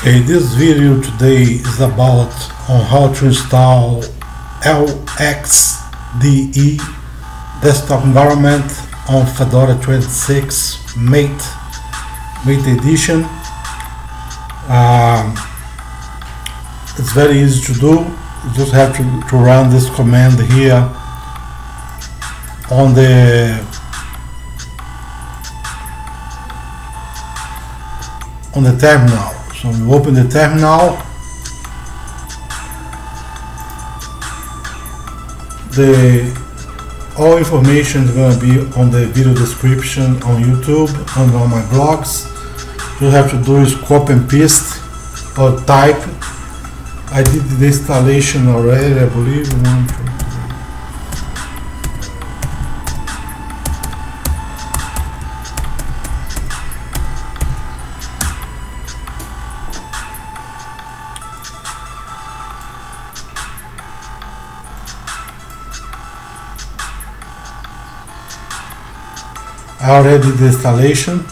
Okay, this video today is about on how to install LXDE desktop environment on Fedora 26 Mate Mate Edition. Um, it's very easy to do. You just have to, to run this command here on the on the terminal. So you open the terminal. The all information is going to be on the video description on YouTube and on my blogs. You have to do is copy and paste or type. I did the installation already, I believe. One, two, already the installation.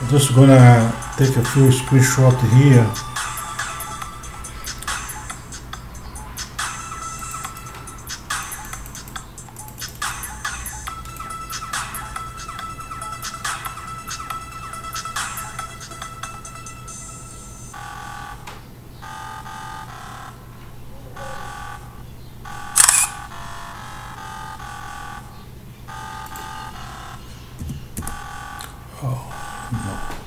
I'm just gonna take a few screenshots here. Oh, no.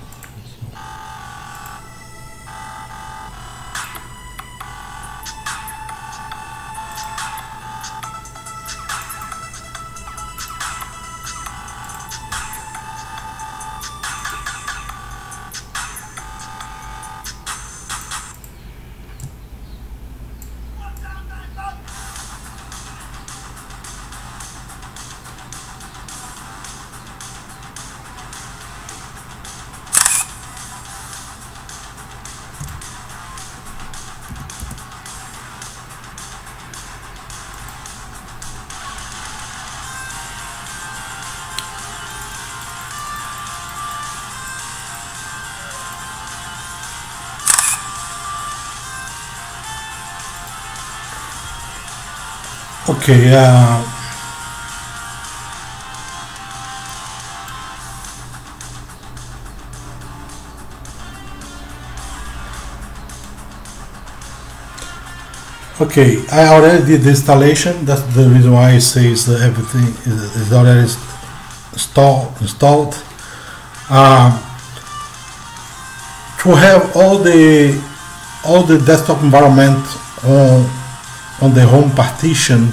Okay, uh, okay, I already did the installation. That's the reason why it says everything is, already installed. Installed. Um, to have all the all the desktop environment on on the home partition,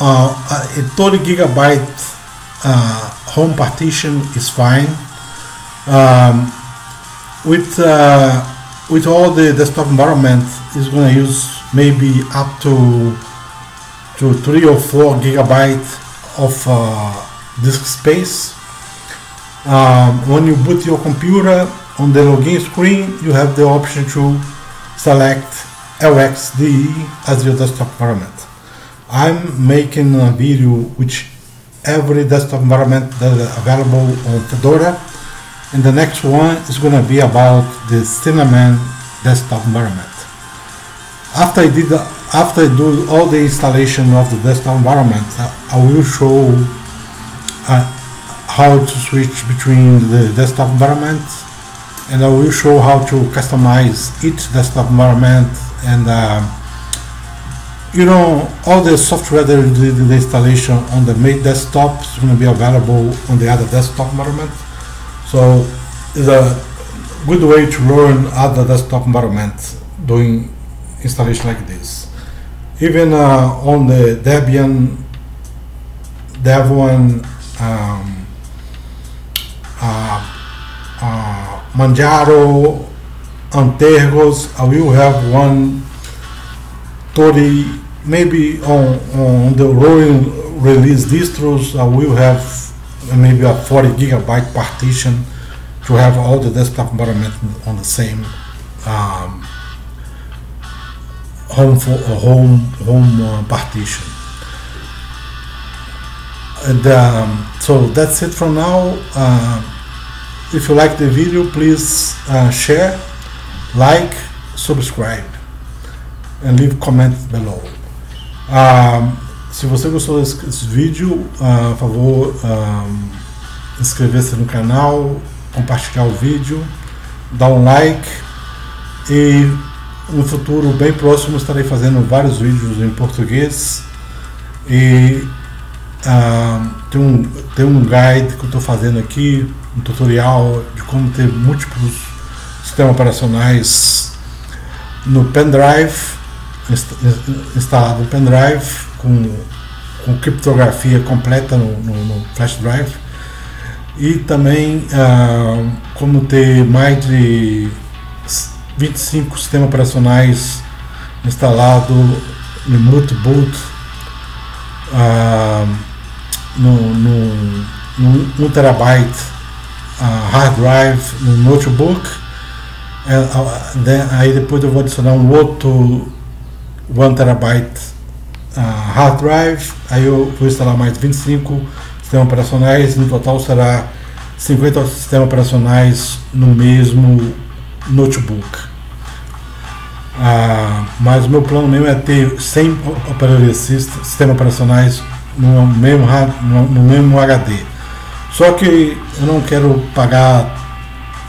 uh, a 30 gigabyte uh, home partition is fine. Um, with uh, with all the desktop environment, is going to use maybe up to to three or four gigabyte of uh, disk space. Um, when you boot your computer on the login screen, you have the option to select LXDE as your desktop environment. I'm making a video which every desktop environment that is available on Fedora and the next one is going to be about the Cinnamon desktop environment. After I did the, after I do all the installation of the desktop environment, I will show uh, how to switch between the desktop environment and I will show how to customize each desktop environment and um, you know all the software that you did the installation on the main desktop is going to be available on the other desktop environment. So it's a good way to learn other desktop environments doing installation like this. Even uh, on the Debian Devuan um, Manjaro Antergos I will have one 30 maybe on, on the rolling release distros I will have maybe a 40 gigabyte partition to have all the desktop environment on the same um, home for uh, home home uh, partition. And um, so that's it for now. Uh, if you like the video please uh, share like, subscribe and leave comments below. Um, se você gostou desse vídeo, uh, por favor, um, inscrever-se no canal, compartilhar o vídeo, dar um like e no futuro bem próximo estarei fazendo vários vídeos em português e tem, um, tem um guide que eu estou fazendo aqui, um tutorial de como ter múltiplos sistemas operacionais no pendrive, instalado no pendrive com, com criptografia completa no, no, no flash drive. E também como ter mais de 25 sistemas operacionais instalados no multiboot uh, no, no, no 1 terabyte uh, hard drive no notebook. Uh, aí depois eu vou adicionar um outro 1 terabyte hard drive. Aí eu vou instalar mais 25 sistemas operacionais. No total será 50 sistemas operacionais no mesmo notebook. Ah, mas o meu plano mesmo é ter 100 sistemas operacionais no mesmo, no mesmo HD. Só que eu não quero pagar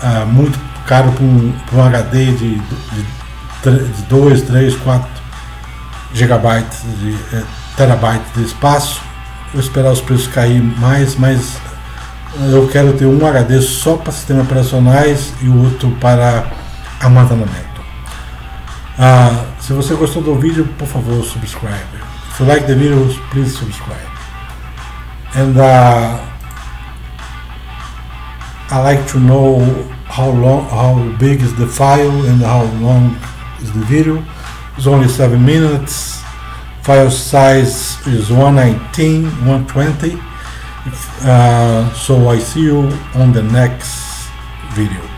ah, muito caro para um, um, HD de, de, de 2, 3, 4 gigabytes, de eh, terabytes de espaço. Vou esperar os preços cair mais, mas eu quero ter um HD só para sistemas operacionais e o outro para armazenamento. Uh, se você gostou do vídeo, por favor, subscribe. If you like the videos, please subscribe. And uh, I like to know how long, how big is the file and how long is the video. It's only 7 minutes. File size is 119, 120. Uh, so I see you on the next video.